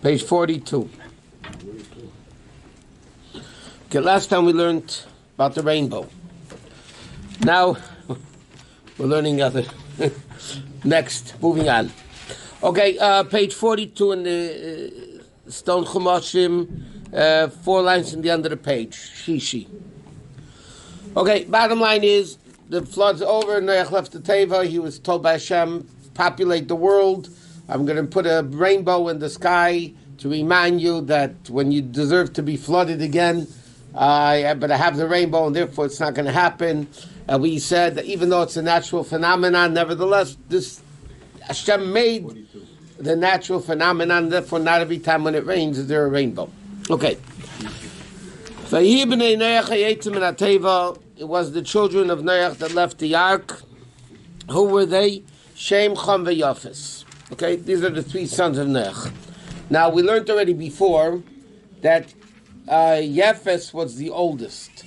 Page 42. Okay, last time we learned about the rainbow. Now we're learning other. Next, moving on. Okay, uh, page 42 in the uh, Stone Chumashim, uh, four lines in the end of the page. Shishi. Okay, bottom line is the flood's over. Noach left the Teva. He was told by Hashem, populate the world. I'm going to put a rainbow in the sky to remind you that when you deserve to be flooded again, uh, but I have the rainbow, and therefore it's not going to happen. And we said that even though it's a natural phenomenon, nevertheless, this Hashem made the natural phenomenon. Therefore, not every time when it rains is there a rainbow. Okay. It was the children of Noach that left the ark. Who were they? Shem, and Yafis. Okay, these are the three sons of Nech. Now we learned already before that uh, Yefes was the oldest.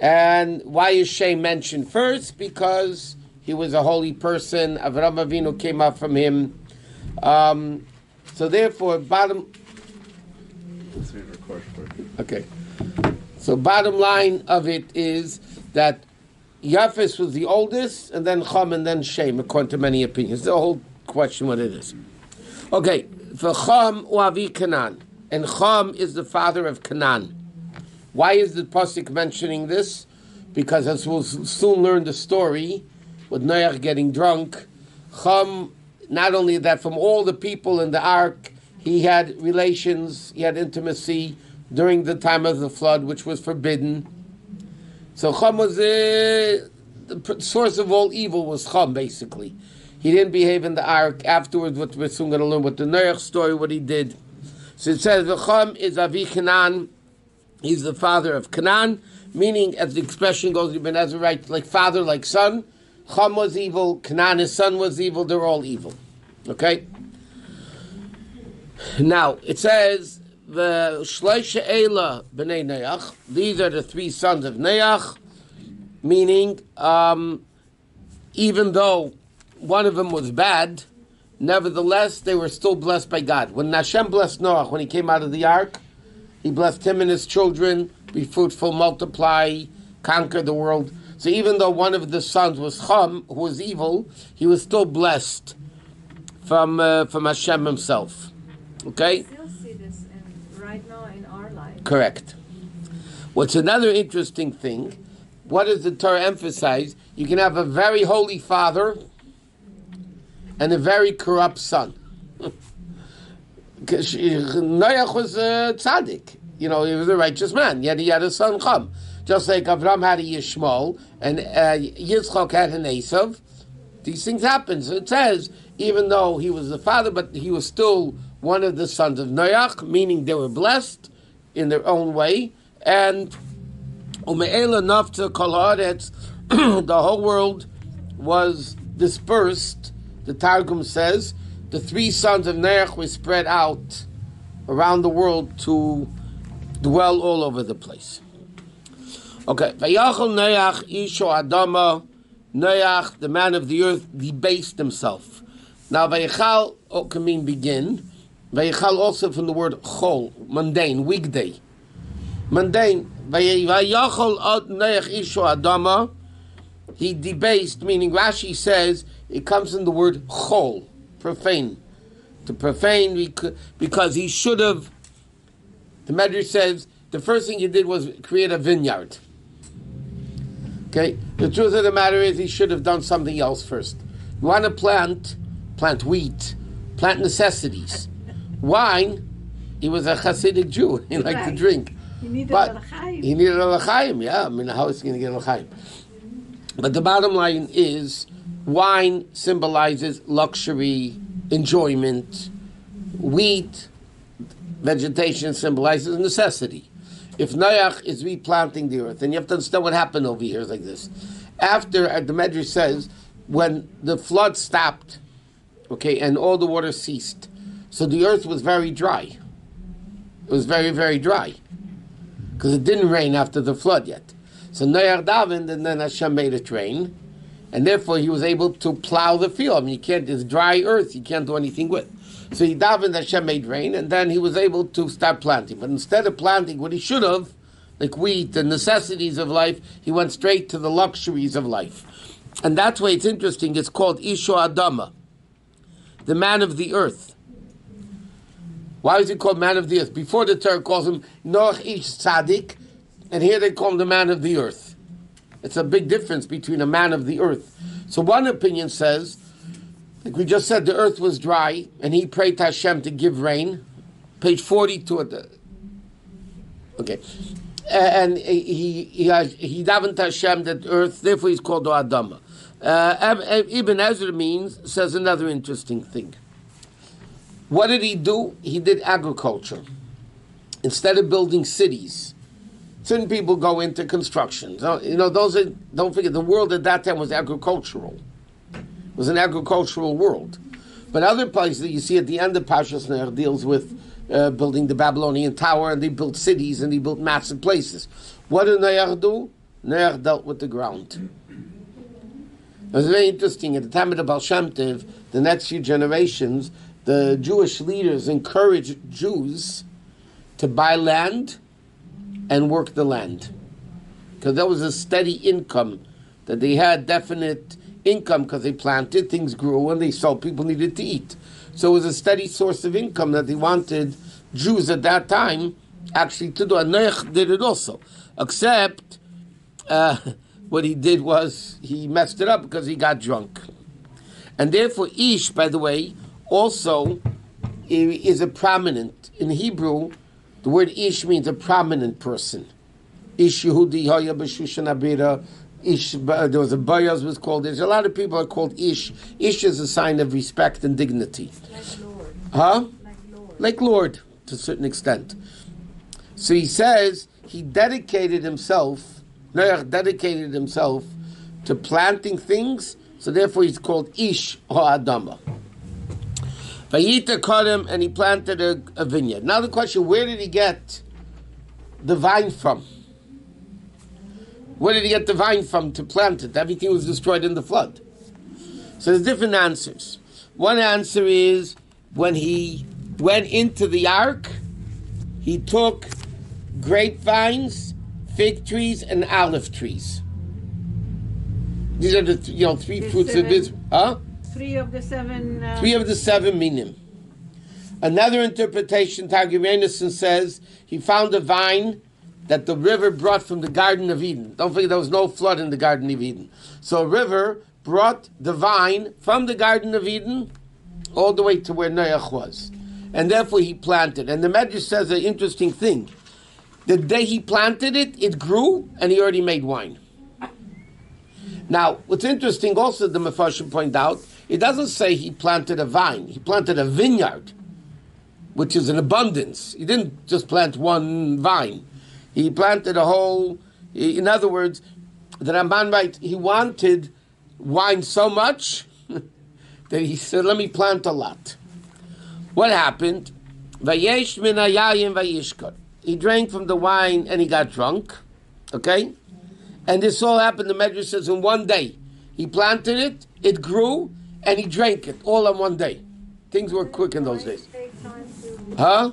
And why is Shem mentioned first? Because he was a holy person. Avram Avinu came up from him. Um, so therefore, bottom. Okay. So bottom line of it is that Yafis was the oldest, and then Chum, and then Shem, according to many opinions. The whole question what it is. Okay, for Chum Uavi Canaan, and Chum is the father of Canaan. Why is the pasuk mentioning this? Because as we'll soon learn the story, with Noach getting drunk, Chum, not only that, from all the people in the ark, he had relations, he had intimacy during the time of the flood, which was forbidden. So Chum was uh, the source of all evil was Chum, basically. He didn't behave in the ark. Afterwards, what we're soon going to learn with the Noach story, what he did. So it says, Chum is Avi Canaan. He's the father of Canaan, meaning, as the expression goes, Ibn Ezra writes, like father, like son. Chum was evil, Canaan, his son, was evil. They're all evil. Okay? Now, it says, the Shleisha Ela b'nei Neach. These are the three sons of Neach, meaning um, even though one of them was bad, nevertheless they were still blessed by God. When Hashem blessed Noach when he came out of the ark, he blessed him and his children, be fruitful, multiply, conquer the world. So even though one of the sons was Chum, who was evil, he was still blessed from uh, from Hashem himself. Okay right now in our life. Correct. What's another interesting thing? What does the Torah emphasize? You can have a very holy father and a very corrupt son. Noach was a tzaddik. You know, he was a righteous man, yet he had a son, Chum. Just like Avram had a Yishmael and uh, had an Esav. These things happen. So it says, even though he was the father, but he was still one of the sons of Noach, meaning they were blessed in their own way, and Ume'ela Nafta Kolaretz, the whole world was dispersed. The Targum says the three sons of Noach were spread out around the world to dwell all over the place. Okay, Vayachal Noach Isho Adama, the man of the earth, debased himself. Now Vayachal can mean begin. Vayichal also from the word chol, mundane, weekday. Mundane. Vayachol ad neich isho adama. He debased, meaning Rashi says it comes from the word chol, profane. To profane because he should have. The Medrash says the first thing he did was create a vineyard. Okay, the truth of the matter is he should have done something else first. You want to plant, plant wheat, plant necessities wine, he was a Hasidic Jew. He liked right. to drink. He needed but a l'chaim. He needed a l'chaim, yeah. I mean, how is he going to get a l'chaim? But the bottom line is, wine symbolizes luxury, enjoyment. Wheat, vegetation symbolizes necessity. If Noach is replanting the earth, and you have to understand what happened over here like this. After, uh, the Medrash says, when the flood stopped, okay, and all the water ceased, so the earth was very dry. It was very, very dry. Because it didn't rain after the flood yet. So Noach davened, and then Hashem made it rain. and therefore he was able to plow the field. I mean, you can't, it's dry earth, you can't do anything with. So he davened Hashem made rain, and then he was able to start planting. But instead of planting what he should have, like wheat, the necessities of life, he went straight to the luxuries of life. And that's why it's interesting. It's called Isho Adama, the man of the earth. Why is he called man of the earth? Before the Torah calls him Noach Ish Tzaddik, and here they call him the man of the earth. It's a big difference between a man of the earth. So one opinion says, like we just said, the earth was dry, and he prayed to Hashem to give rain. Page 42 of the. Okay. And he he he davened to Hashem that earth, therefore he's called Adama. Uh, Ibn Ezra means says another interesting thing. What did he do? He did agriculture. Instead of building cities, certain people go into construction. So, you know, those are, don't forget, the world at that time was agricultural. It was an agricultural world. But other places that you see at the end of Pashas Ner deals with uh, building the Babylonian Tower, and they built cities and they built massive places. What did Noah do? Noah dealt with the ground. It was very interesting. At the time of the Baal Shem Tov, the next few generations, the Jewish leaders encouraged Jews to buy land and work the land. Because that was a steady income, that they had definite income because they planted, things grew, and they sold, people needed to eat. So it was a steady source of income that they wanted Jews at that time actually to do. And Noach did it also, except uh, what he did was he messed it up because he got drunk. And therefore, Ish, by the way, also he is a prominent. In Hebrew, the word Ish means a prominent person. Ish Yehudi Hoya B'Shushan Abira. Ish, uh, there was a Bayaz was called. There's a lot of people are called Ish. Ish is a sign of respect and dignity. Like Lord. Huh? Like Lord. Like Lord, to a certain extent. So he says he dedicated himself, Noach dedicated himself to planting things, so therefore he's called Ish Ha'adama. Vayita caught him and he planted a, a vineyard. Now the question, where did he get the vine from? Where did he get the vine from to plant it? Everything was destroyed in the flood. So there's different answers. One answer is when he went into the ark, he took grapevines, fig trees, and olive trees. These are the you know three fruits of Israel. Huh? Three of the seven. Uh, Three of the seven minim. Another interpretation, Targum Yonason says he found a vine that the river brought from the Garden of Eden. Don't forget there was no flood in the Garden of Eden. So a river brought the vine from the Garden of Eden all the way to where Noach was. And therefore he planted. And the Medrash says an interesting thing. The day he planted it, it grew and he already made wine. Now, what's interesting also, the Mepharshim point out, it doesn't say he planted a vine. He planted a vineyard, which is an abundance. He didn't just plant one vine. He planted a whole, in other words, the Ramban writes, he wanted wine so much that he said, let me plant a lot. What happened? He drank from the wine and he got drunk. Okay? And this all happened, the Medrash says, in one day. He planted it, it grew, and he drank it all in one day. Things were quick in those days. Huh?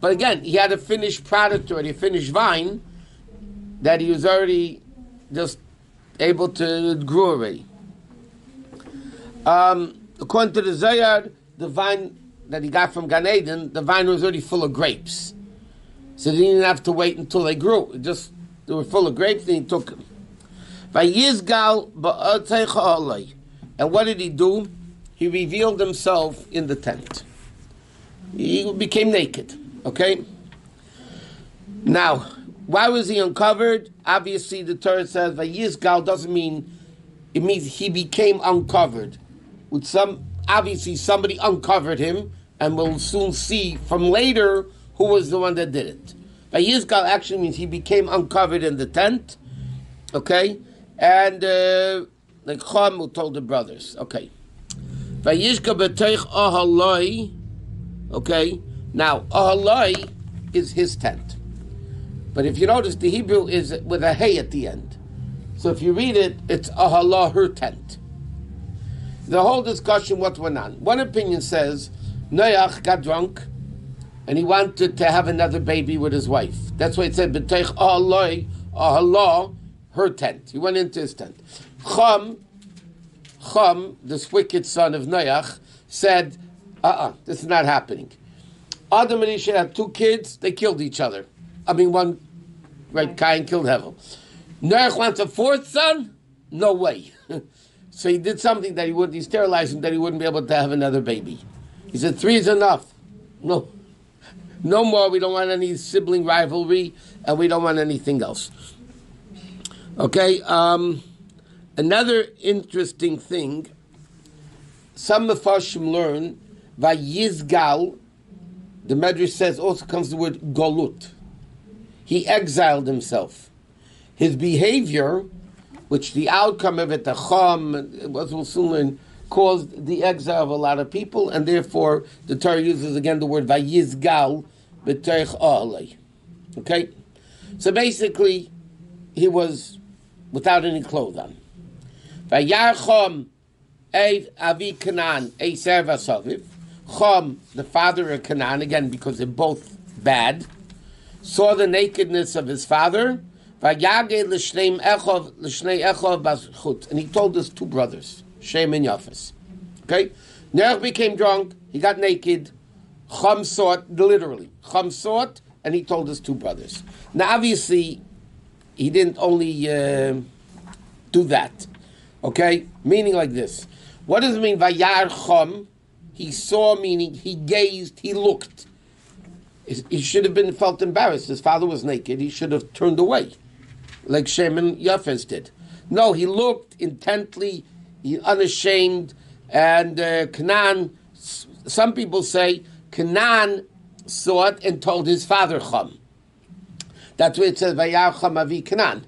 But again, he had a finished product already, a finished vine that he was already just able to grow already. Um, according to the Zohar, the vine that he got from Gan Eden, the vine was already full of grapes. So he didn't have to wait until they grew. It just they were full of grapes, and he took them. And what did he do? He revealed himself in the tent. He became naked. Okay? Now, why was he uncovered? Obviously, the Torah says Vayizgal doesn't mean it means he became uncovered. With some obviously somebody uncovered him, and we'll soon see from later who was the one that did it. Vayizgal actually means he became uncovered in the tent. Okay? And uh, like Chom told the brothers. Okay. Vayishka b'teich ahaloi. Okay. Now ahaloi is his tent, but if you notice, the Hebrew is with a hey at the end. So if you read it, it's Ahala, her tent. The whole discussion, what went on. One opinion says Noach got drunk and he wanted to have another baby with his wife. That's why it said B'teich Ahaloi, Ahala, her tent. He went into his tent. Chum, Chum, this wicked son of Noach, said, uh-uh, this is not happening. Adam and Isha had two kids, they killed each other. I mean, one, right, Cain killed Hevel. Noach wants a fourth son? No way. so he did something that he wouldn't, he sterilized him that he wouldn't be able to have another baby. He said, three is enough. No. No more. We don't want any sibling rivalry, and we don't want anything else. Okay. Um, another interesting thing. Some Mepharshim learn Vayizgal. The Medrash says also comes the word golut. He exiled himself. His behavior, which the outcome of it, the chum, as we'll soon learn, caused the exile of a lot of people, and therefore the Torah uses again the word vayizgal b'teich alei. Okay, so basically, he was without any clothes on. Vayarchom Eid Avi Vasaviv. Chom, the father of Canaan, again because they're both bad, saw the nakedness of his father. And he told his two brothers, Shem and Yafes. Okay, Nerach became drunk. He got naked. Chum saw it literally. Chum saw it, and he told his two brothers. Now, obviously, he didn't only uh, do that. Okay, meaning like this. What does it mean? Vayar Chum. He saw, meaning he gazed, he looked. He should have been felt embarrassed. His father was naked. He should have turned away, like Shem and Yafes did. No, he looked intently, unashamed, and uh, Canaan. Some people say Canaan saw it and told his father Chum. That's why it says Vayar Chum Avi Canaan.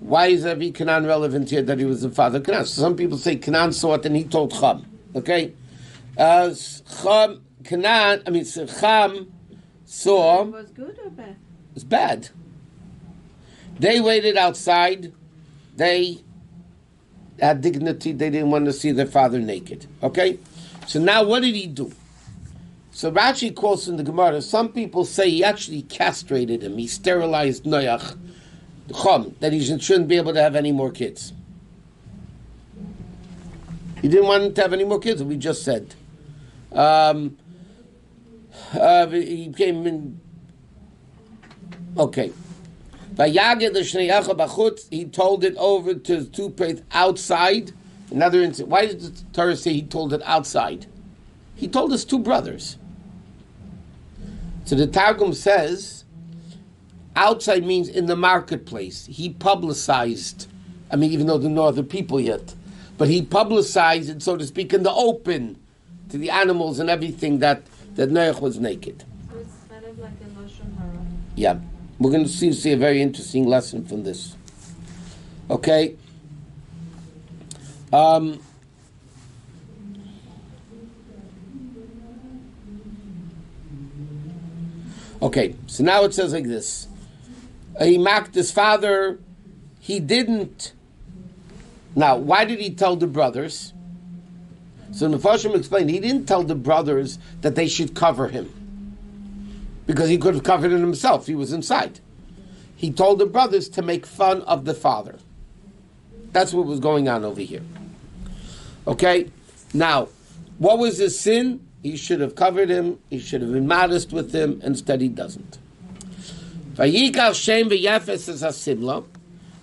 Why is Avi Canaan relevant here that he was the father of Canaan? So some people say Canaan saw it and he told Chum. Okay, uh, Chum Canaan. I mean Chum saw. It was good or bad? It's bad. They waited outside. They had dignity. They didn't want to see their father naked. Okay? So now what did he do? So Rashi quotes in the Gemara, some people say he actually castrated him. He sterilized Noach, Chum, that he shouldn't be able to have any more kids. He didn't want to have any more kids, we just said. Um, uh, he came in. Okay. He told it over to his two priests outside. Another incident. Why does the Torah say he told it outside? He told his two brothers. So the Targum says outside means in the marketplace. He publicized. I mean, even though they know other people yet, but he publicized it, so to speak, in the open to the animals and everything that that Noach was naked. So it's kind of like a Lashon Hara. Yeah, we're going to see, see a very interesting lesson from this. Okay. Um, okay, so now it says like this. He mocked his father. He didn't. Now, why did he tell the brothers? So Mepharshim explained he didn't tell the brothers that they should cover him because he could have covered it himself. He was inside. He told the brothers to make fun of the father. That's what was going on over here. Okay? Now, what was his sin? He should have covered him. He should have been modest with him. Instead, he doesn't. Vayikal Shem v'Yefes is a simla.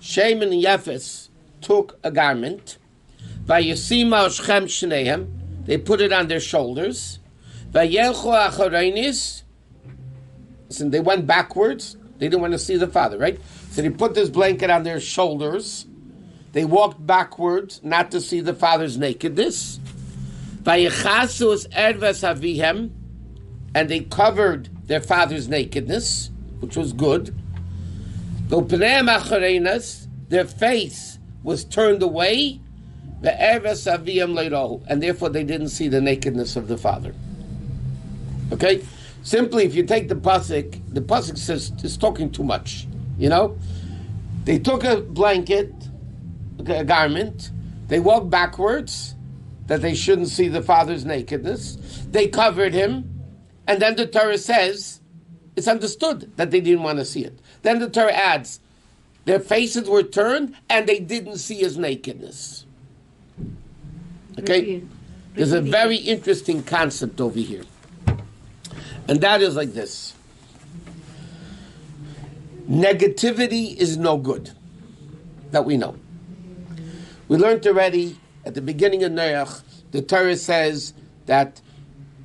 Shem and Yefes took a garment. Vayasima Shchem Shnehem. They put it on their shoulders. Vayelcho Achareinis. Listen, they went backwards. They didn't want to see the father, right? So they put this blanket on their shoulders. They walked backwards, not to see the father's nakedness. Vayechasus erves avihem, and they covered their father's nakedness, which was good. Their face was turned away. And therefore they didn't see the nakedness of the father. Okay, simply if you take the pasuk, the pasuk says it's talking too much. You know, They took a blanket, a garment, they walked backwards, that they shouldn't see the father's nakedness. They covered him, and then the Torah says it's understood that they didn't want to see it. Then the Torah adds, their faces were turned and they didn't see his nakedness. Okay? There's a very interesting concept over here. And that is like this negativity is no good. That we know. We learned already at the beginning of Noach, the Torah says that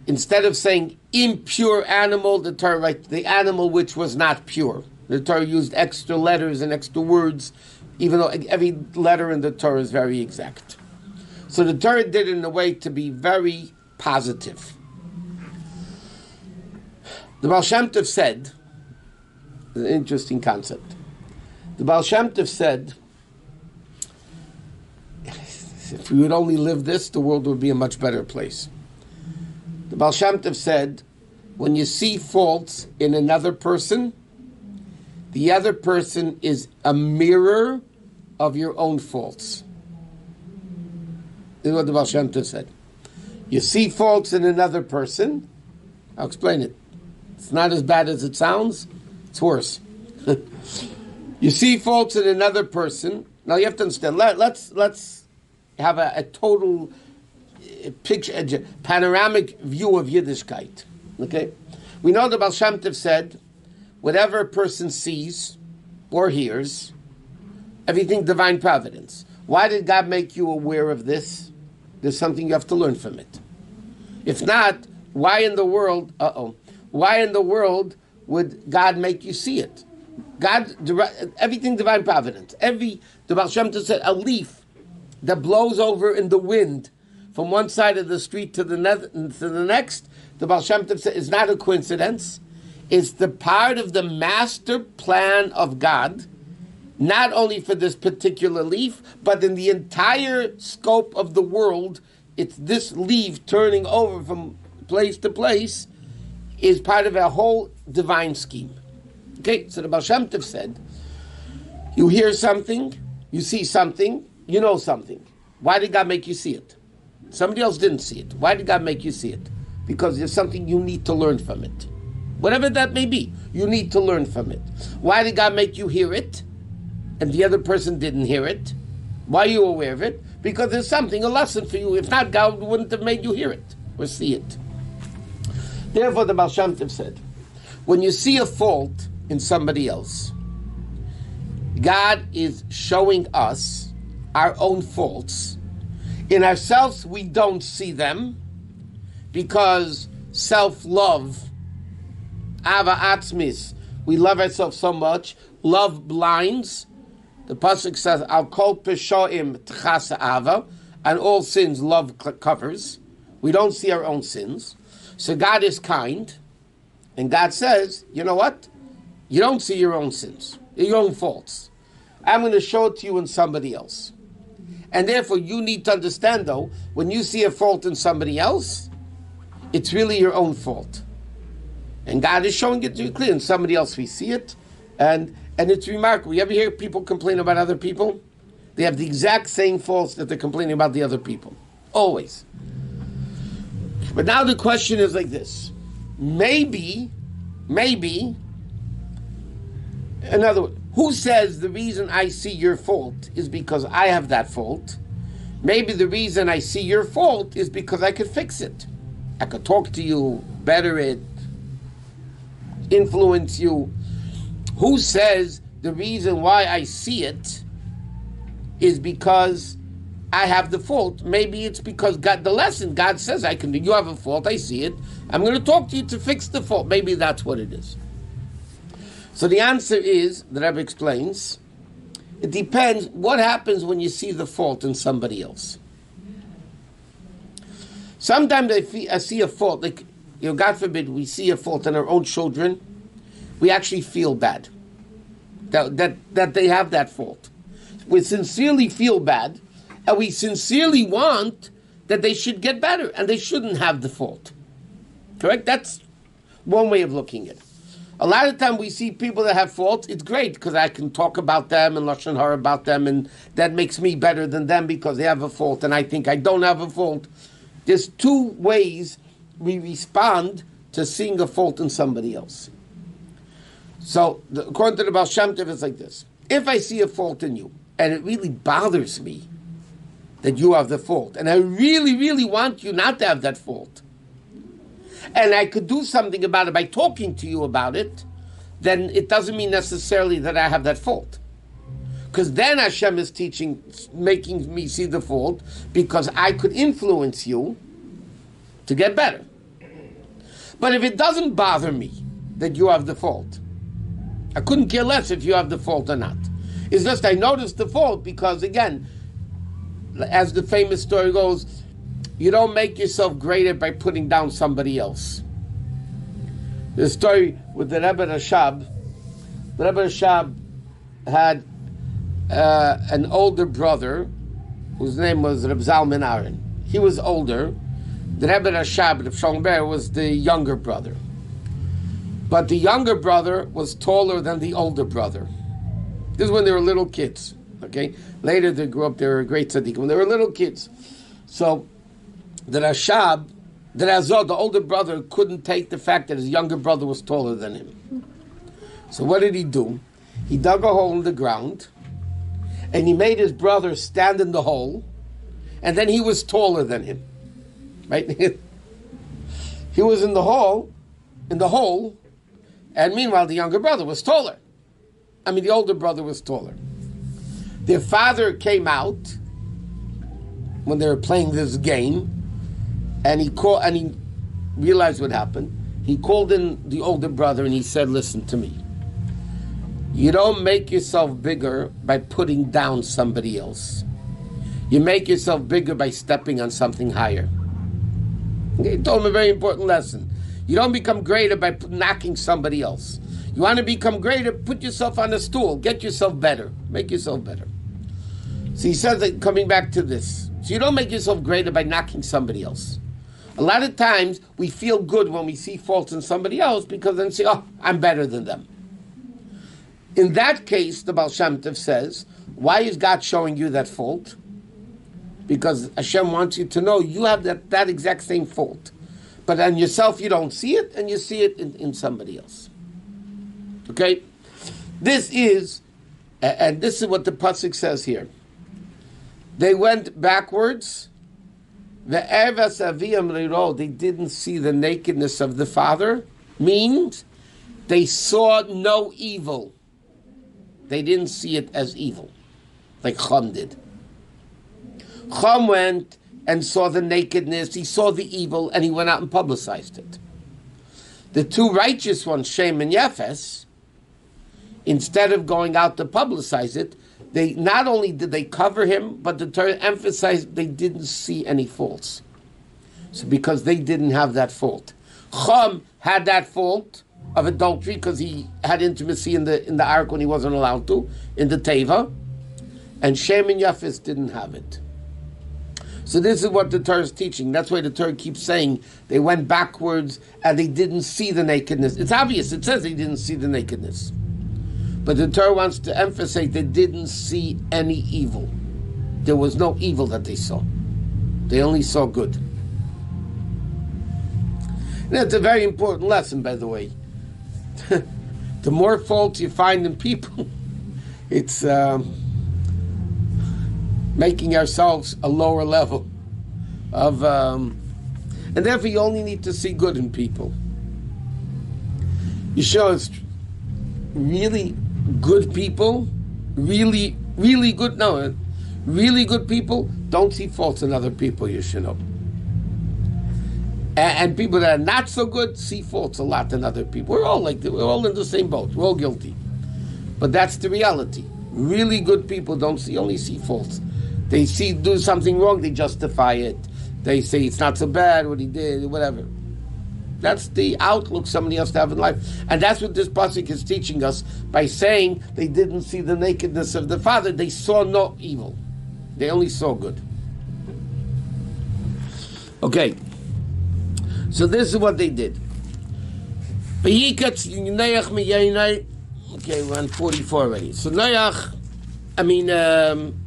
instead of saying impure animal, the Torah writes the animal which was not pure. The Torah used extra letters and extra words, even though every letter in the Torah is very exact. So the Torah did it in a way to be very positive. The Baal Shem Tov said, an interesting concept. The Baal Shem Tov said, if we would only live this, the world would be a much better place. The Baal said, when you see faults in another person, the other person is a mirror of your own faults. This is what the Baal said. You see faults in another person, I'll explain it. It's not as bad as it sounds, it's worse. you see faults in another person. Now you have to understand. Let, let's let's have a, a total picture, a panoramic view of Yiddishkeit. Okay, we know the Baal Tov said, whatever a person sees or hears, everything divine providence. Why did God make you aware of this? There's something you have to learn from it. If not, why in the world? Uh oh. Why in the world would God make you see it? God, everything divine providence. Every the Baal Shem said a leaf that blows over in the wind from one side of the street to the neth- to the next. The Baal Shem Tov said is not a coincidence. It's the part of the master plan of God not only for this particular leaf, but in the entire scope of the world, it's this leaf turning over from place to place is part of a whole divine scheme. Okay, so the Baal Shem Tov said, you hear something, you see something, you know something. Why did God make you see it? Somebody else didn't see it. Why did God make you see it? Because there's something you need to learn from it. Whatever that may be, you need to learn from it. Why did God make you hear it? and the other person didn't hear it. Why are you aware of it? Because there's something, a lesson for you. If not, God wouldn't have made you hear it or see it. Therefore, the Baal said, when you see a fault in somebody else, God is showing us our own faults. In ourselves, we don't see them because self love, ava atzmis, we love ourselves so much, love blinds. The pasuk says, "Al kol peshoim tchasa ava," and all sins love covers. We don't see our own sins, so God is kind, and God says, "You know what? You don't see your own sins, your own faults. I'm going to show it to you in somebody else." And therefore, you need to understand, though, when you see a fault in somebody else, it's really your own fault. And God is showing it to you clear. In somebody else, we see it. And and it's remarkable. You ever hear people complain about other people? They have the exact same faults that they're complaining about the other people. Always. But now the question is like this. Maybe, maybe, in other words, who says the reason I see your fault is because I have that fault? Maybe the reason I see your fault is because I could fix it. I could talk to you, better it, influence you. Who says the reason why I see it is because I have the fault? Maybe it's because God, the lesson God says I can do. You have a fault, I see it. I'm going to talk to you to fix the fault. Maybe that's what it is. So the answer is, the Rebbe explains, it depends what happens when you see the fault in somebody else. Sometimes I, I see a fault, like, you know, God forbid, we see a fault in our own children, we actually feel bad that, that, that they have that fault. We sincerely feel bad, and we sincerely want that they should get better, and they shouldn't have the fault. Correct? That's one way of looking at it. A lot of time we see people that have faults. It's great because I can talk about them and lashon hara about them, and that makes me better than them because they have a fault, and I think I don't have a fault. There's two ways we respond to seeing a fault in somebody else. So, the, according to the Baal Shem Tov, it's like this: If I see a fault in you, and it really bothers me that you have the fault, and I really, really want you not to have that fault and I could do something about it by talking to you about it, then it doesn't mean necessarily that I have that fault. Because then Hashem is teaching, making me see the fault, because I could influence you to get better. But if it doesn't bother me that you have the fault, I couldn't care less if you have the fault or not. It's just I noticed the fault because, again, as the famous story goes, you don't make yourself greater by putting down somebody else. The story with the Rebbe Rashab, the Rebbe Rashab had uh, an older brother whose name was Reb Zalman Aaron. He was older. The Rebbe Rashab, Reb Shalom was the younger brother. But the younger brother was taller than the older brother. This is when they were little kids. Okay. Later they grew up. They were great tzaddik. When they were little kids, so the Rashab, the Raza, the older brother, couldn't take the fact that his younger brother was taller than him. So what did he do? He dug a hole in the ground, and he made his brother stand in the hole, and then he was taller than him. Right? he was in the hole, in the hole, and meanwhile the younger brother was taller. I mean, the older brother was taller. Their father came out when they were playing this game and he called and he realized what happened. He called in the older brother and he said, "Listen to me. You don't make yourself bigger by putting down somebody else. You make yourself bigger by stepping on something higher." He told him a very important lesson. You don't become greater by knocking somebody else. You want to become greater, put yourself on a stool, get yourself better, make yourself better. So he says that coming back to this. So you don't make yourself greater by knocking somebody else. A lot of times we feel good when we see faults in somebody else because then say, oh, I'm better than them. In that case, the Baal Shem Tov says, why is God showing you that fault? Because Hashem wants you to know you have that, that exact same fault. But on yourself, you don't see it, and you see it in, in somebody else. Okay? This is, and this is what the Pasuk says here. They went backwards they didn't see the nakedness of the father, means they saw no evil. They didn't see it as evil, like Chum did. Chum went and saw the nakedness, he saw the evil, and he went out and publicized it. The two righteous ones, Shem and Yefes, instead of going out to publicize it, they not only did they cover him, but the Torah emphasized they didn't see any faults. So because they didn't have that fault, Chum had that fault of adultery because he had intimacy in the in the ark when he wasn't allowed to in the teva, and Shem and Yafis didn't have it. So this is what the Torah is teaching. That's why the Torah keeps saying they went backwards and they didn't see the nakedness. It's obvious. It says they didn't see the nakedness. But the Torah wants to emphasize they didn't see any evil. There was no evil that they saw. They only saw good. And that's a very important lesson, by the way. the more faults you find in people, it's um, making ourselves a lower level of, um, and therefore you only need to see good in people. You show us really good people, really, really good, no, really good people don't see faults in other people, you should know. And, and people that are not so good see faults a lot in other people. We're all like, we're all in the same boat. We're all guilty. But that's the reality. Really good people don't see, only see faults. They see, do something wrong, they justify it. They say it's not so bad what he did, whatever. That's the outlook somebody has to have in life. And that's what this pasuk is teaching us by saying they didn't see the nakedness of the father. They saw no evil. They only saw good. Okay. So this is what they did. Okay, we're on 44 already. So Noach, I mean, um,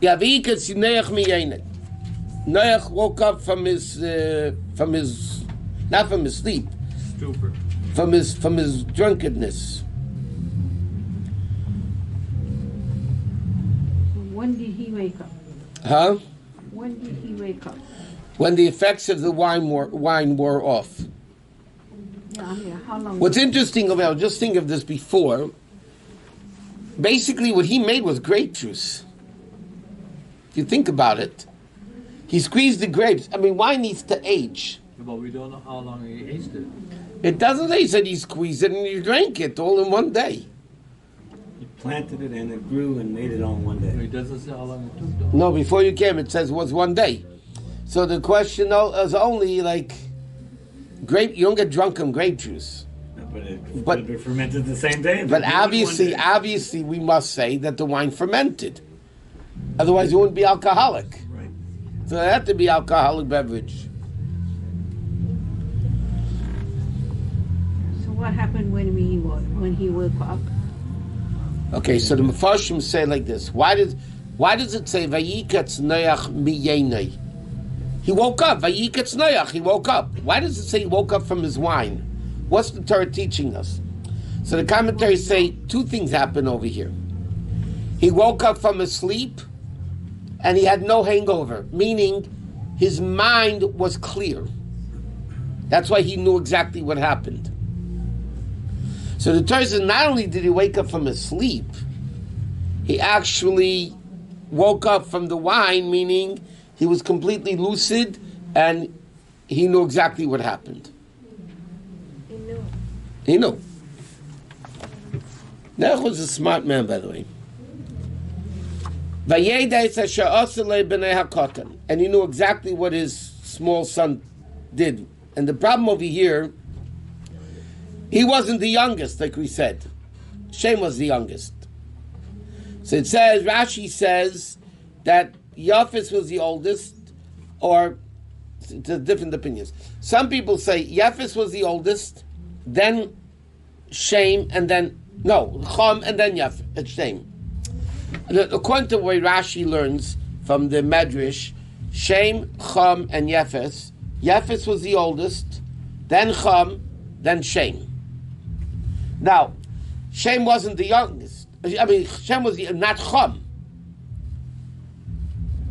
yeah. Noach woke up from his, uh, from his, not from his sleep, Stupor. From his, from his drunkenness. When did he wake up? Huh? When did he wake up? When the effects of the wine wore, wine wore off. Yeah, mean, how long? What's interesting about, just think of this before, basically what he made was grape juice. If you think about it, he squeezed the grapes. I mean, wine needs to age. But we don't know how long he aged it. It doesn't say he said he squeezed it and he drank it all in one day. He planted it and it grew and made it on one He day. doesn't say how long it took though. No, before you came, it says it was one day. So the question is only like grape. You don't get drunk on grape juice. But it But- could be fermented the same day. But It grew in obviously, day. obviously, we must say that the wine fermented. Otherwise, it wouldn't be alcoholic. Right. So it had to be alcoholic beverage. What happened when we when he woke up? Okay, so the Mepharshim say like this: Why does why does it say Vayikatz Noach miyenei? He woke up. Vayikatz Noach. He woke up. Why does it say he woke up from his wine? What's the Torah teaching us? So the commentaries say two things happen over here. He woke up from his sleep, and he had no hangover, meaning his mind was clear. That's why he knew exactly what happened. So the Torah says not only did he wake up from his sleep, he actually woke up from the wine, meaning he was completely lucid and he knew exactly what happened. He knew. He knew. Was a smart man, by the way. Vayedei sha'asalei b'nei hakotan. And he knew exactly what his small son did. And the problem over here, he wasn't the youngest, like we said. Shem was the youngest. So it says, Rashi says that Yafis was the oldest, or different opinions. Some people say Yafis was the oldest, then Shem, and then no Chum, and then Yaf. It's Shem. According to the way Rashi learns from the Medrash, Shem, Chum, and Yefes. Yefes was the oldest, then Chum, then Shem. Now, Shem wasn't the youngest. I mean, Shem was the, not Chum.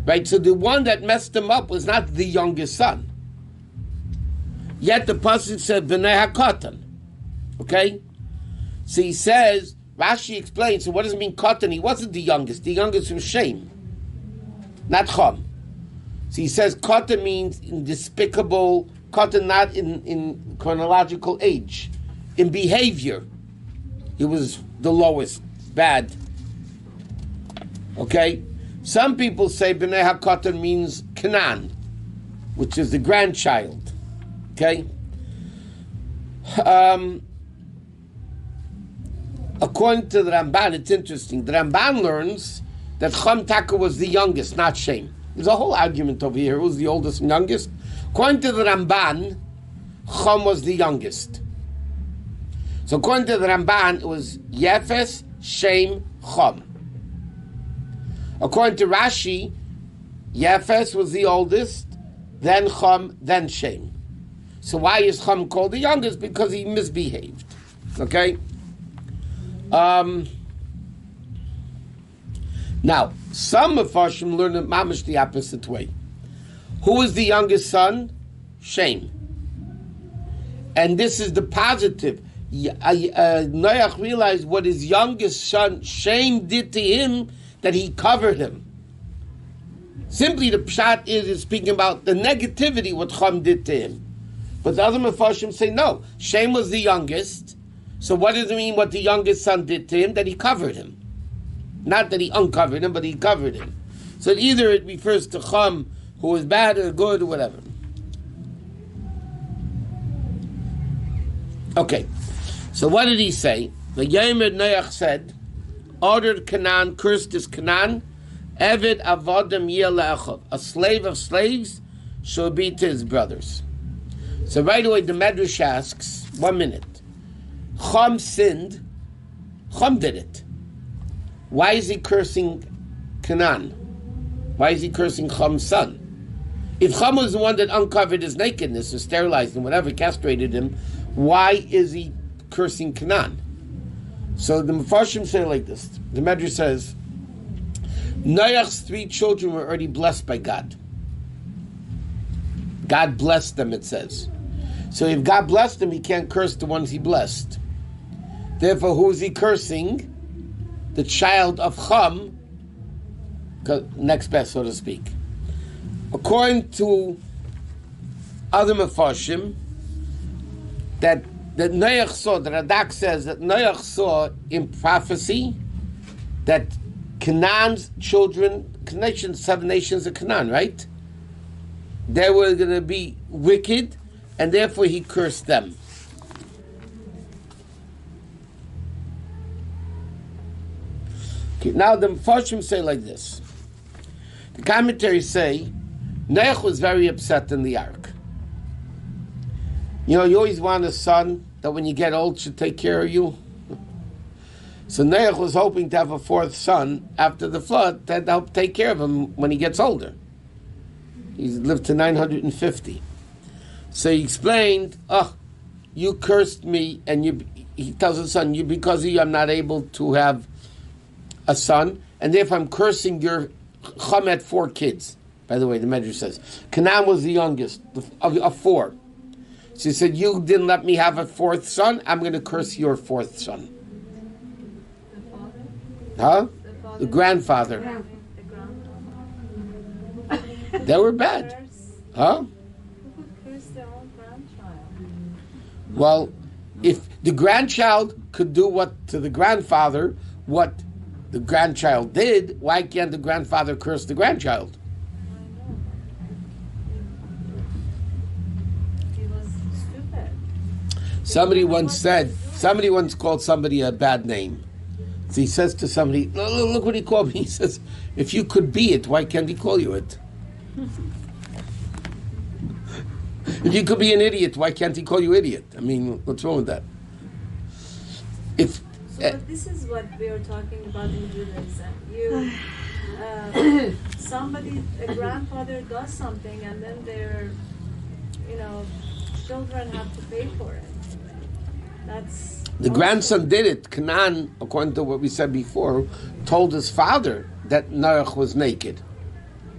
Right? So the one that messed him up was not the youngest son. Yet the person said, B'nai HaKatan. Okay? So he says, Rashi explains, so what does it mean Katan? He wasn't the youngest. The youngest was Shem, not Chum. So he says Katan means despicable, Katan not in, in chronological age, in behavior. He was the lowest, bad. Okay? Some people say B'nai HaKatan means Canaan, which is the grandchild. Okay? Um, according to the Ramban, it's interesting. The Ramban learns that Chum Taka was the youngest, not Shem. There's a whole argument over here. Who's the oldest and youngest? According to the Ramban, Chum was the youngest. So according to the Ramban, it was Yefes, Shem, Chum. According to Rashi, Yefes was the oldest, then Chum, then Shem. So why is Chum called the youngest? Because he misbehaved. Okay? Um, now, some of Farshim learn it mamish the opposite way. Who is the youngest son? Shem. And this is the positive. Uh, Noach realized what his youngest son Shem did to him that he covered him. Simply, the pshat is, is speaking about the negativity what Chum did to him. But the other Mepharshim say no. Shem was the youngest. So what does it mean what the youngest son did to him? That he covered him. Not that he uncovered him, but he covered him. So either it refers to Chum, who was bad or good or whatever. Okay. So what did he say? The Yemer Noach said, ordered Canaan, cursed is Canaan, Evid Avodim Yeh Le'achov. A slave of slaves shall be to his brothers. So right away the Medrash asks, one minute. Chum sinned. Chum did it. Why is he cursing Canaan? Why is he cursing Chum's son? If Chum was the one that uncovered his nakedness or sterilized him, whatever, castrated him, why is he cursing Canaan? So the Mepharshim say like this. The Medrash says, Noach's three children were already blessed by God. God blessed them, it says. So if God blessed them, he can't curse the ones he blessed. Therefore, who is he cursing? The child of Chum, next best, so to speak. According to other Mepharshim, that that Noach saw, the Radak says that Noach saw in prophecy that Canaan's children, nations, seven nations of Canaan, right? They were going to be wicked, and therefore he cursed them. Okay, now the Mepharshim say like this. The commentaries say Noach was very upset in the ark. You know, you always want a son that when you get old should take care of you. So Noach was hoping to have a fourth son after the flood that help take care of him when he gets older. He's lived to 950. So he explained, oh, you cursed me, and you, he tells his son, you, because of you, I'm not able to have a son, and therefore I'm cursing your Chum four kids. By the way, the Medrash says Canaan was the youngest of, of four. So he said, "You didn't let me have a fourth son. I'm going to curse your fourth son." The father? Huh? The father? The grandfather. Yeah. The grandfather? They were bad, Curse- huh? Who could curse their own grandchild? Well, if the grandchild could do what to the grandfather what the grandchild did, why can't the grandfather curse the grandchild? I know. He was stupid. Somebody once said, somebody once called somebody a bad name. So he says to somebody, "No, no, look what he called me. He says, if you could be it, why can't he call you it? if you could be an idiot, why can't he call you idiot? I mean, what's wrong with that? If So but this is what we are talking about in Judaism. You, uh, somebody, a grandfather does something, and then their, you know, children have to pay for it. That's The also- grandson did it. Canaan, according to what we said before, told his father that Noach was naked.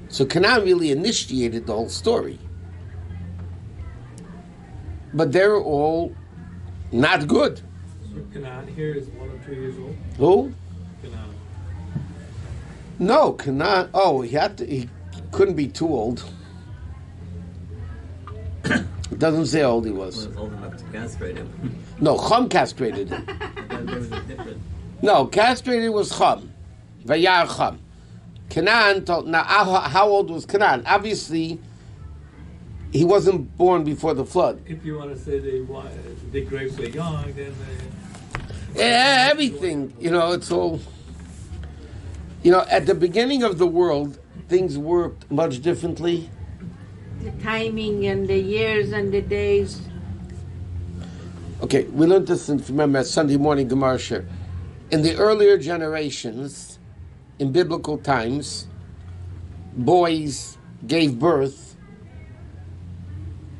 So Canaan really initiated the whole story. But they're all not good. So Canaan here is one or two years old. Who? Canaan. No, Canaan. Oh, he had to. He couldn't be too old. it doesn't say how old he was. was old enough to castrate him. No, Chum castrated him. But there was a different. No, castrated was Chum. Vayar Chum. Canaan told, now how, how old was Canaan? Obviously, he wasn't born before the flood. If you want to say they wa- the grapes were young, then they, Eh, Everything, you know, it's all. You know, at the beginning of the world, things worked much differently. The timing and the years and the days. Okay, we learned this in, remember, Sunday morning Gemara shiur. In the earlier generations, in biblical times, boys gave birth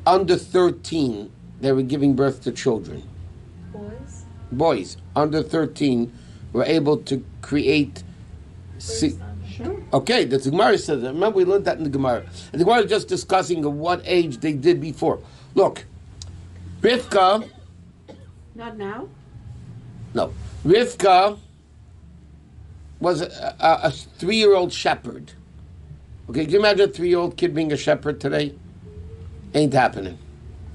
under 13, they were giving birth to children. boys. Boys under 13 were able to create. Se- first. Sure. okay, the Gemara says that. Remember, we learned that in the Gemara. And the Gemara is just discussing at what age they did before. Look, Rivka. Not now. No, Rivka was a, a, a three-year-old shepherd. Okay, can you imagine a three-year-old kid being a shepherd today? Ain't happening.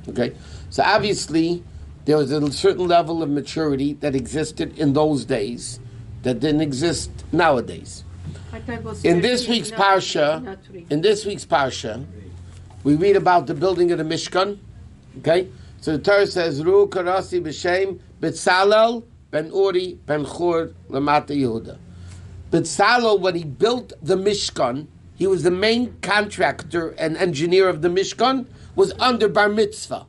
Okay, so obviously there was a certain level of maturity that existed in those days that didn't exist nowadays. I thought it was In this week's not- parsha, not in this week's parsha, we read about the building of the Mishkan. Okay, so the Torah says, Ru Karasi B'Shem B'Tzalel Ben Uri Ben Chur L'Mata Yehuda. B'Tzalel, when he built the Mishkan, he was the main contractor and engineer of the Mishkan, was under Bar Mitzvah.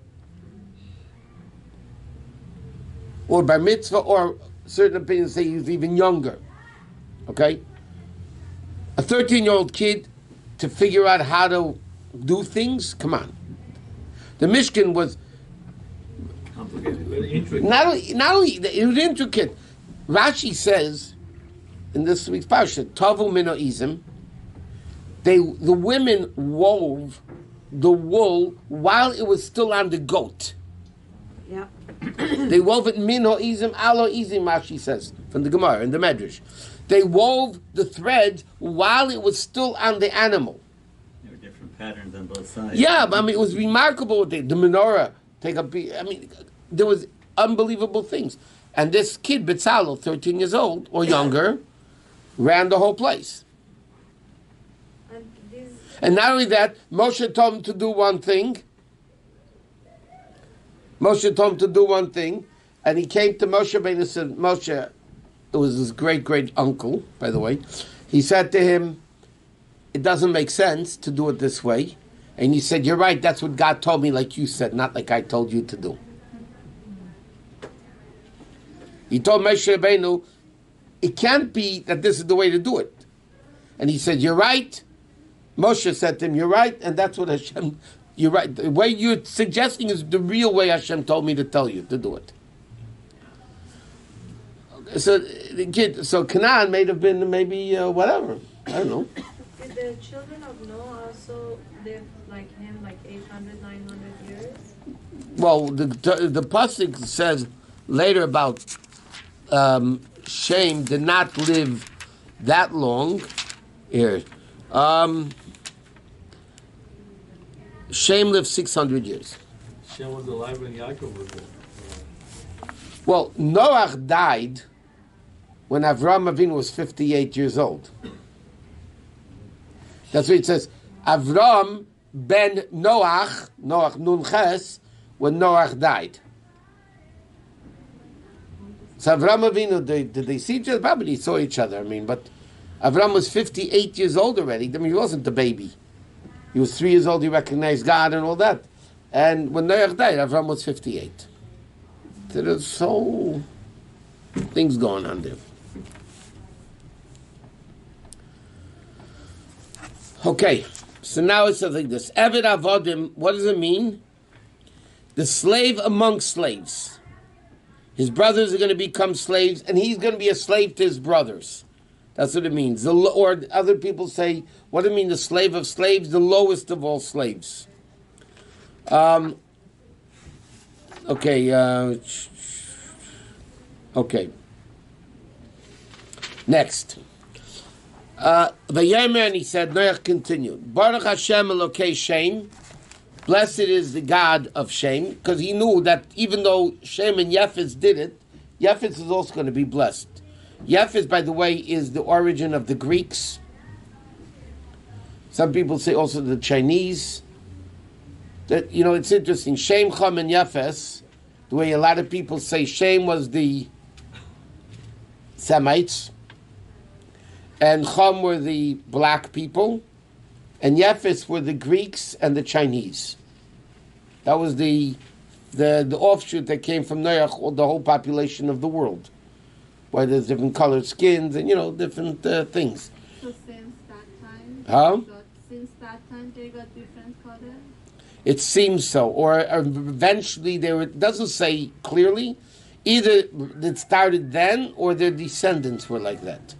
Or Bar Mitzvah, or certain opinions say he was even younger. Okay? A 13 year old kid to figure out how to do things? Come on. The Mishkan was Complicated, very intricate. not only, not only it was intricate. Rashi says in this week's parsha, Tavu mino izim. They the women wove the wool while it was still on the goat. Yeah. They wove it mino izim alo izim. Rashi says from the Gemara in the Medrash. They wove the thread while it was still on the animal. There were different patterns on both sides. Yeah, but I mean, it was remarkable. what they- The menorah take a. be- I mean, there was unbelievable things. And this kid, Bezalel, thirteen years old or younger, ran the whole place. And these And not only that, Moshe told him to do one thing. Moshe told him to do one thing, and he came to Moshe and said, Moshe, it was his great great uncle, by the way. He said to him, "It doesn't make sense to do it this way." And he said, "You're right. That's what God told me, like you said, not like I told you to do." He told Moshe Rabbeinu, "It can't be that this is the way to do it." And he said, "You're right." Moshe said to him, "You're right," and that's what Hashem. You're right. The way you're suggesting is the real way Hashem told me to tell you to do it. So the kid, so Canaan may have been maybe uh, whatever. I don't know. did the children of Noah also live like him, like 800, 900 years? Well, the the pasuk says later about um, Shem did not live that long. Here, um, Shem lived six hundred years. Shem was alive when Yaakov was there. Well, Noach died when Avram Avinu was 58 years old. That's what it says. Avram ben Noach, Noach Nun Ches, when Noach died. So Avram Avinu, they, did they see each other? Probably saw each other, I mean, but Avram was 58 years old already. I mean, he wasn't a baby. He was three years old, he recognized God and all that. And when Noach died, Avram was 58. So there's so things going on there. Okay, so now it's something like this. Eved Avodim, what does it mean? The slave among slaves. His brothers are going to become slaves, and he's going to be a slave to his brothers. That's what it means. The, or other people say, what do you mean, the slave of slaves? The lowest of all slaves. Um, okay, uh, okay. Next. Uh, Vayemer, and he said, Noach continued, Baruch Hashem Elokei Shem, blessed is the God of Shem, because he knew that even though Shem and Yefes did it, Yefes is also going to be blessed. Yefes, by the way, is the origin of the Greeks. Some people say also the Chinese. That you know, it's interesting. Shem, Chum, and Yefes, the way a lot of people say Shem was the Semites, and Chum were the black people, and Yefes were the Greeks and the Chinese. That was the the, the offshoot that came from Noach, or the whole population of the world, where there's different colored skins and you know different uh, things. So since that time, Huh? they got, since that time they got different color. It seems so, or, or eventually there. It doesn't say clearly. Either it started then, or their descendants were like that.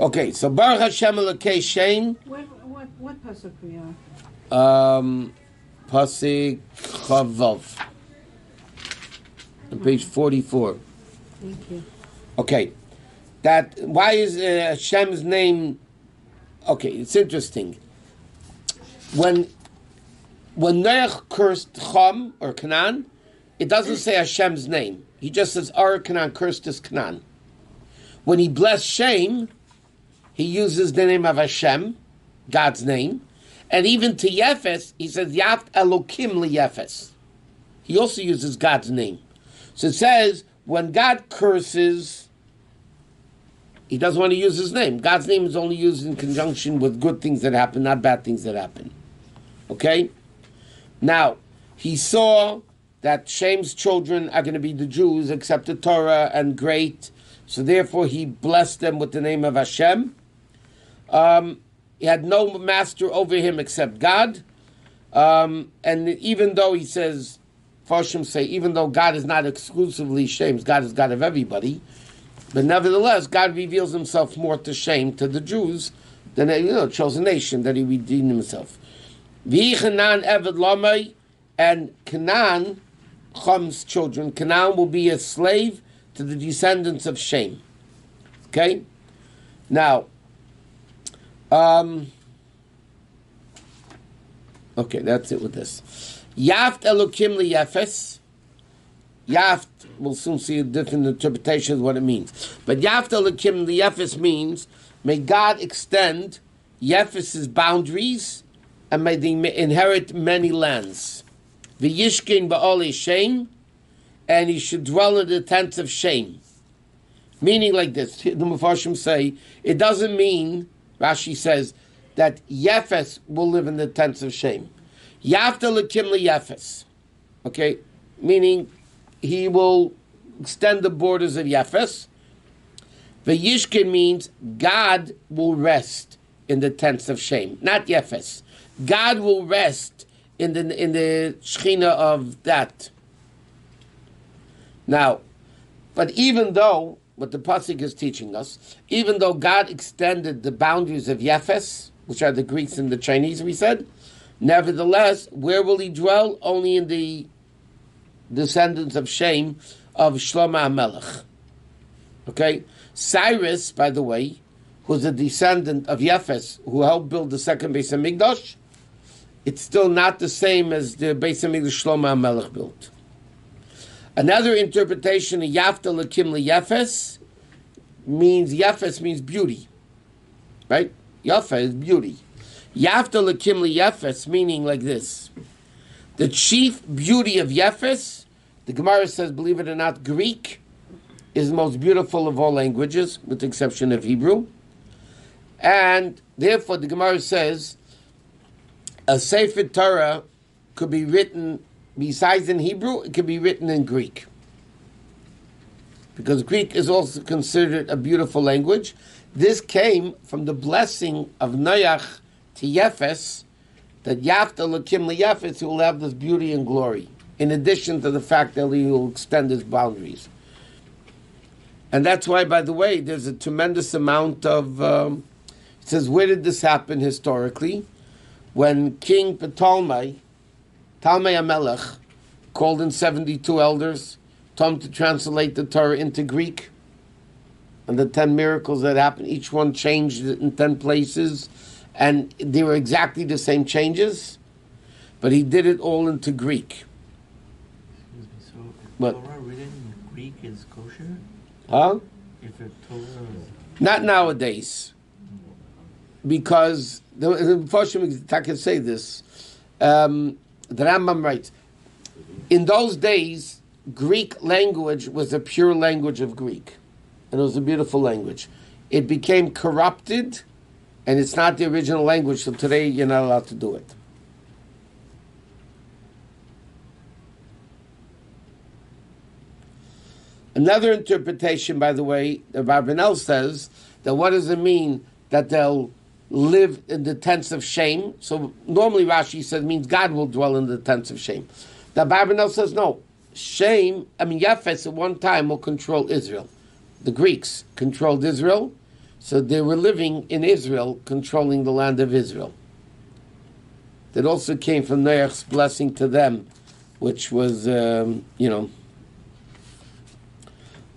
Okay, so Baruch Hashem Elokei Shem, What, what, what pasuk we are? um, Pasik Chavav, on page forty-four. Thank you. Okay, that why is uh, Hashem's name? Okay, it's interesting. When when Noach cursed Chum or Canaan, it doesn't say Hashem's name. He just says Ar Canaan cursed his Canaan. When he blessed Shem, he uses the name of Hashem, God's name, and even to Yefes, he says Yaft Elokim liyefes. He also uses God's name. So it says when God curses, he doesn't want to use his name. God's name is only used in conjunction with good things that happen, not bad things that happen. Okay? Now, he saw that Shem's children are going to be the Jews, accept the Torah and great. So therefore, he blessed them with the name of Hashem. Um, he had no master over him except God. Um, and even though he says, Farshim say, even though God is not exclusively Shem's, God is God of everybody, but nevertheless, God reveals himself more to Shem, to the Jews, than a you know, chosen nation that he redeemed himself. And Canaan, Cham's children, Canaan will be a slave to the descendants of Shem. Okay? Now, um, okay, that's it with this. Yaft Elokim liyefes. Yaft, we'll soon see different interpretation of what it means. But Yaft Elokim liyefes means, may God extend Yefes's boundaries and may they inherit many lands. V'yishkin ba'oli Shem, and he should dwell in the tents of Shem. Meaning like this, the Mepharshim say, it doesn't mean, Rashi says, that Yefes will live in the tents of Shem. Yafta lekim Yefes. Okay? Meaning, he will extend the borders of Yefes. V'yishkin means God will rest in the tents of Shem, not Yefes. God will rest in the in the Shechina of that. Now, but even though what the pasuk is teaching us, even though God extended the boundaries of Yefes, which are the Greeks and the Chinese, we said, nevertheless, where will he dwell? Only in the descendants of Shem of Shlomo HaMelech. Okay, Cyrus, by the way, who's a descendant of Yefes, who helped build the second Beis Hamikdash, it's still not the same as the Beis Hamikdash Shlomo HaMelech built. Another interpretation of Yafta Lakim Yefes means Yefes means beauty, right? Yafa is beauty. Yafta Lakim Yefes meaning like this: the chief beauty of Yefes. The Gemara says, believe it or not, Greek is the most beautiful of all languages, with the exception of Hebrew. And therefore, the Gemara says a Sefer Torah could be written, besides in Hebrew, it can be written in Greek. Because Greek is also considered a beautiful language. This came from the blessing of Noach to Yefes, that Yafta Lakim Yefes, will have this beauty and glory, in addition to the fact that he will extend his boundaries. And that's why, by the way, there's a tremendous amount of. Um, it says, where did this happen historically? when King Ptolemy, Talmai HaMelech, called in 72 elders, told them to translate the Torah into Greek, and the 10 miracles that happened, each one changed it in 10 places, and they were exactly the same changes, but he did it all into Greek. Excuse me, so Torah written in Greek is kosher? Huh? If a Torah is Not nowadays. Because the, the Mepharshim, I can say this. Um, the Rambam writes, in those days, Greek language was a pure language of Greek, and it was a beautiful language. It became corrupted, and it's not the original language. So today, you're not allowed to do it. Another interpretation, by the way, the Barbanel says that what does it mean that they'll live in the tents of Shem? So normally Rashi says means God will dwell in the tents of Shem. The Barbanel says no. Shem, I mean Yefes at one time will control Israel. The Greeks controlled Israel, so they were living in Israel, controlling the land of Israel. That also came from Noach's blessing to them, which was, um, you know,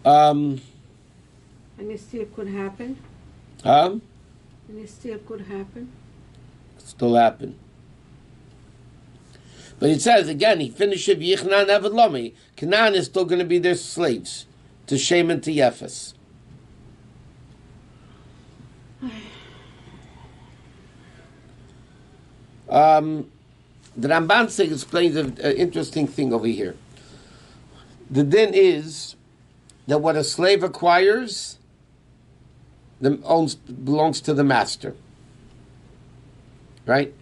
um, And it still could happen. huh? And it still could happen. still happen. But it says again, he finishes Yichnan Eved Canaan is still going to be their slaves to Shem and to Yefes. Um, the Ramban explains an interesting thing over here. The din is that what a slave acquires the, owns, belongs to the master right?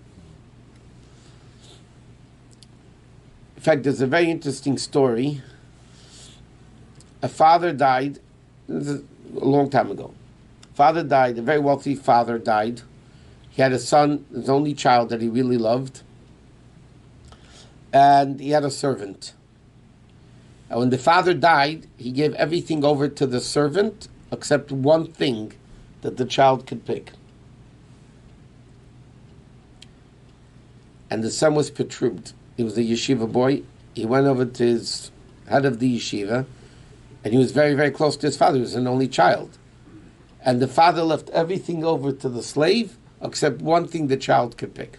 In fact, there's a very interesting story. A father died a long time ago. Father died, a very wealthy father died. He had a son, his only child that he really loved. And he had a servant. And when the father died, he gave everything over to the servant except one thing that the child could pick. And the son was perturbed. He was a yeshiva boy. He went over to his head of the yeshiva, and he was very, very close to his father. He was an only child. And the father left everything over to the slave except one thing the child could pick.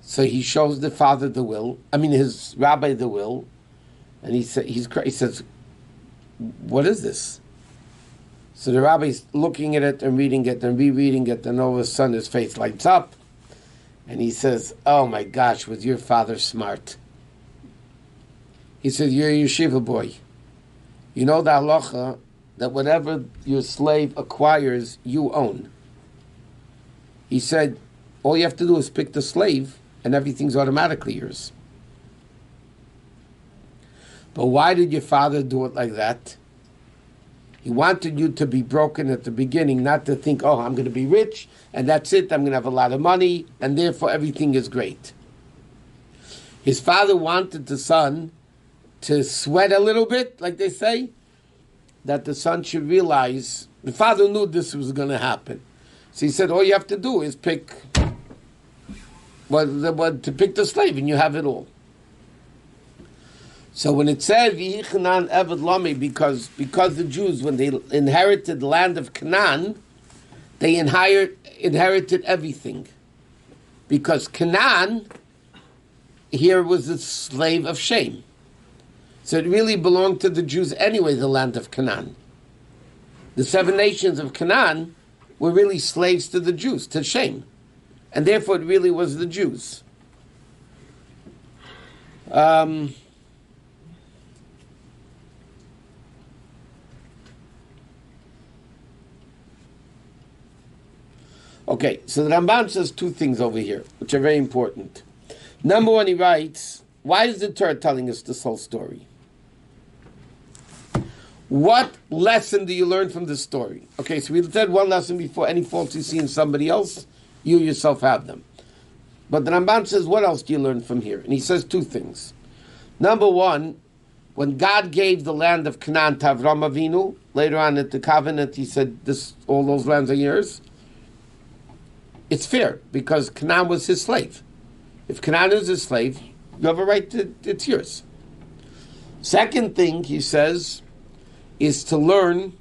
So he shows the father the will, I mean his rabbi the will, and he, sa- he's, he says, What is this? So the rabbi's looking at it and reading it and rereading it, and all of a sudden his face lights up, and he says, Oh my gosh, was your father smart? He said, You're a yeshiva boy. You know the halacha that whatever your slave acquires, you own. He said, All you have to do is pick the slave, and everything's automatically yours. But why did your father do it like that? He wanted you to be broken at the beginning, not to think, oh, I'm going to be rich, and that's it, I'm going to have a lot of money, and therefore everything is great. His father wanted the son to sweat a little bit, like they say, that the son should realize the father knew this was going to happen. So he said, all you have to do is pick what, to pick the slave, and you have it all. So when it said V'yichanan Eved Lami, because because the Jews when they inherited the land of Canaan, they inherit, inherited everything. Because Canaan here was a slave of Shem. So it really belonged to the Jews anyway, the land of Canaan. The seven nations of Canaan were really slaves to the Jews, to Shem. And therefore it really was the Jews. Um, Okay, so the Ramban says two things over here, which are very important. Number one, he writes, why is the Torah telling us this whole story? What lesson do you learn from this story? Okay, so we said one lesson before any faults you see in somebody else, you yourself have them. But the Ramban says, what else do you learn from here? And he says two things. Number one, when God gave the land of Canaan to Avram Avinu, later on at the covenant, he said, "This, all those lands are yours." It's fair because Canaan was his slave. If Canaan is his slave, you have a right to it's yours. Second thing he says is to learn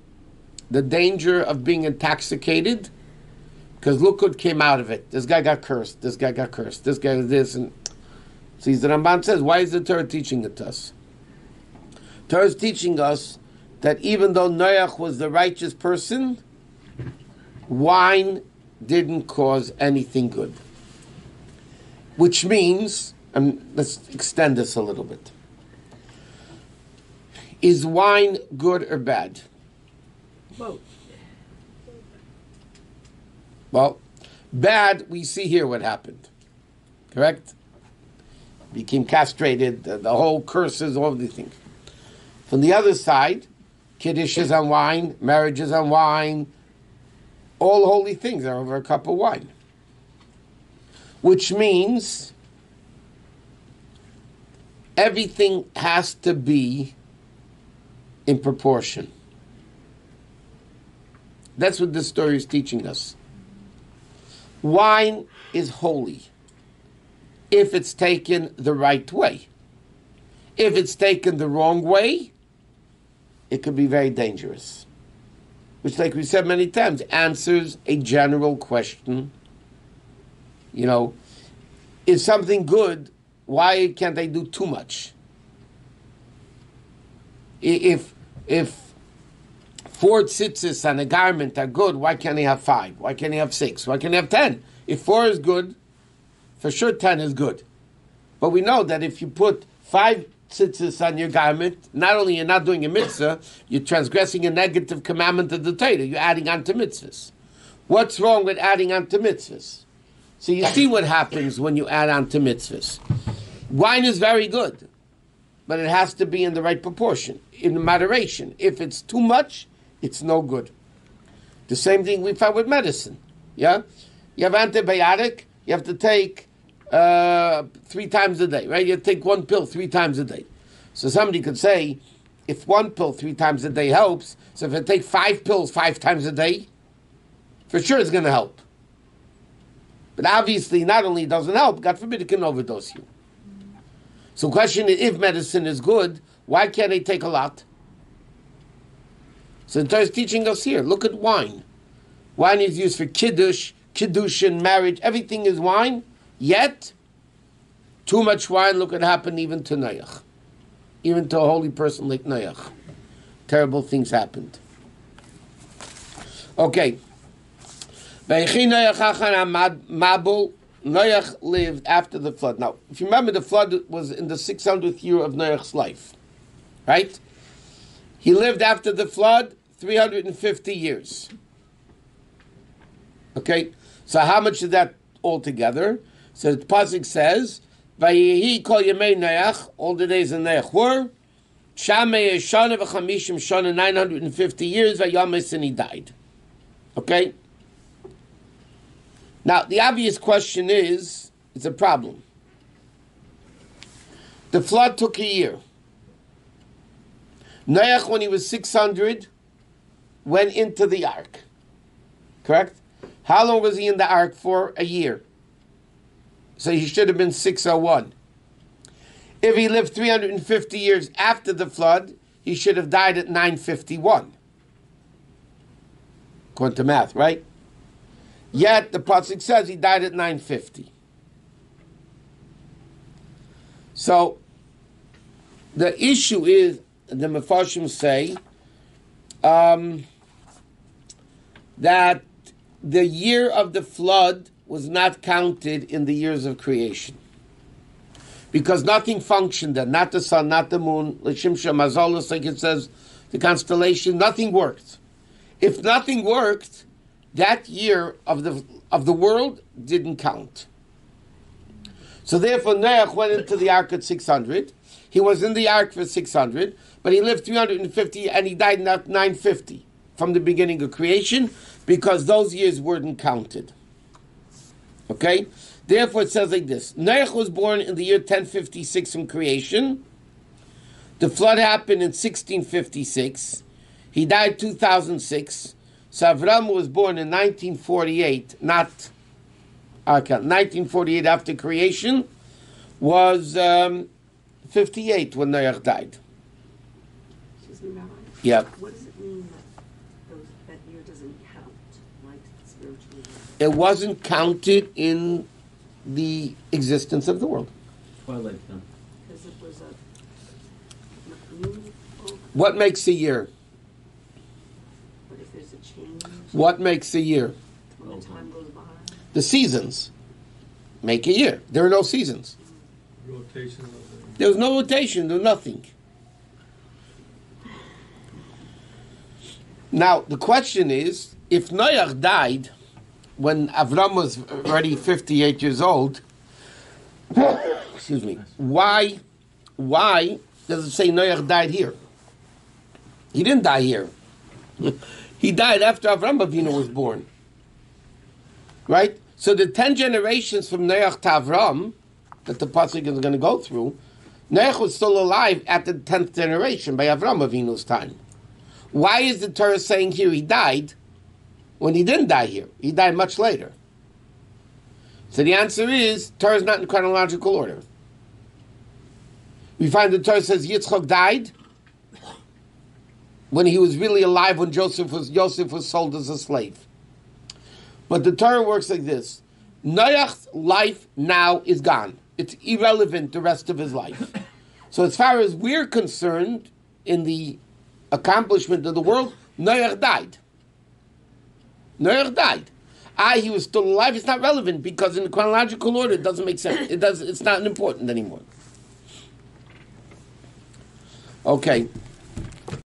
the danger of being intoxicated, because look what came out of it. This guy got cursed. This guy got cursed. This guy did this, and so the Ramban says, why is the Torah teaching it to us? Torah is teaching us that even though Noach was the righteous person, wine didn't cause anything good. Which means, and let's extend this a little bit. Is wine good or bad? Both. Well, bad, we see here what happened. Correct? Became castrated, the, the whole curses, all of these things. From the other side, Kiddush is on wine, marriage is on wine, all holy things are over a cup of wine. Which means everything has to be in proportion. That's what this story is teaching us. Wine is holy if it's taken the right way. If it's taken the wrong way, it could be very dangerous. Which, like we said many times, answers a general question. You know, is something good? Why can't I do too much? If if four tzitzis on a garment are good, why can't he have five? Why can't he have six? Why can't he have ten? If four is good, for sure ten is good. But we know that if you put five tzitzis on your garment, not only you're not doing a mitzvah, you're transgressing a negative commandment of the Torah. You're adding on to mitzvahs. What's wrong with adding on to mitzvahs? So you see what happens when you add on to mitzvahs. Wine is very good, but it has to be in the right proportion, in moderation. If it's too much, it's no good. The same thing we found with medicine. Yeah, you have antibiotic. You have to take uh, three times a day, right? You take one pill three times a day. So somebody could say, if one pill three times a day helps, so if I take five pills five times a day, for sure it's going to help. But obviously, not only does it help, God forbid it can overdose you. So, question is, if medicine is good, why can't I take a lot? So, the Torah is teaching us here. Look at wine. Wine is used for kiddush, kiddushin, marriage. Everything is wine. Yet, too much wine. Look what happened even to Noach, even to a holy person like Noach. Terrible things happened. Okay. Noach lived after the flood. Now, if you remember, the flood was in the 600th year of Noach's life, right? He lived after the flood 350 years. Okay, so how much is that altogether? So the pasuk says, "Vayehi kol yemei Noach." All the days of Noach were Shamei Shana v'chamishim Shana, 950 years. Vayamis, and he died. Okay. Now, the obvious question is, it's a problem. The flood took a year. Noach, when he was 600, went into the ark. Correct? How long was he in the ark for? A year. So he should have been 601. If he lived 350 years after the flood, he should have died at 951. According to math, right? Yet the pasuk says he died at 950. So the issue is the Mefarshim say um, that the year of the flood was not counted in the years of creation. Because nothing functioned then, not the sun, not the moon, Lashimsha Mazolos, like it says, the constellation, nothing worked. If nothing worked, that year of the of the world didn't count. So therefore, Noach went into the ark at 600. He was in the ark for 600, but he lived 350 and he died at 950 from the beginning of creation because those years weren't counted. Okay? Therefore, it says like this Noach was born in the year 1056 from creation. The flood happened in 1656. He died 2006. So Avram was born in 1948, not okay, 1948 after creation, was um, 58 when Noach died. Excuse me, Rabbi. Yeah. What mean that year doesn't count, like spiritually? It wasn't counted in the existence of the world. Twilight zone. Because it was a moon, What makes a year? but if there's a change, What makes a year? when the time goes by, The seasons make a year. There are no seasons. Rotation of the. There was no rotation, there was nothing. Now, the question is if Noach died when Avram was already 58 years old, excuse me, why, why does it say Noach died here? He didn't die here. he died after Avram Avinu was born. Right? So the 10 generations from Noach to Avram that the Pasuk is going to go through, Noach was still alive at the 10th generation by Avram Avinu's time. Why is the Torah saying here he died when he didn't die here? He died much later. So the answer is Torah is not in chronological order. We find the Torah says Yitzchok died when he was really alive when Joseph was Joseph was sold as a slave. But the Torah works like this: Noach's life now is gone; it's irrelevant the rest of his life. So as far as we're concerned, in the accomplishment of the world, Noach died. Noach died. Ah, he was still alive. It's not relevant because in the chronological order, it doesn't make sense. It does. It's not important anymore. Okay.